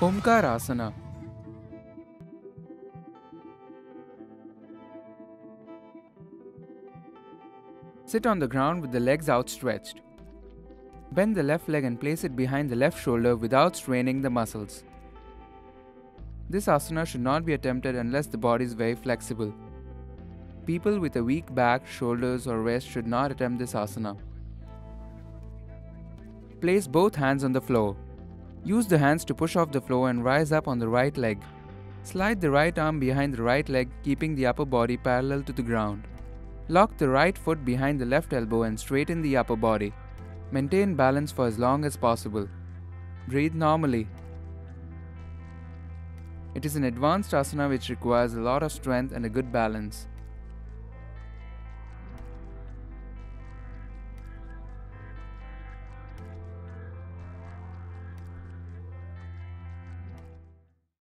Omkarasana. Sit on the ground with the legs outstretched. Bend the left leg and place it behind the left shoulder without straining the muscles. This asana should not be attempted unless the body is very flexible. People with a weak back, shoulders, or wrist should not attempt this asana. Place both hands on the floor. Use the hands to push off the floor and rise up on the right leg. Slide the right arm behind the right leg, keeping the upper body parallel to the ground. Lock the right foot behind the left elbow and straighten the upper body. Maintain balance for as long as possible. Breathe normally. It is an advanced asana which requires a lot of strength and a good balance.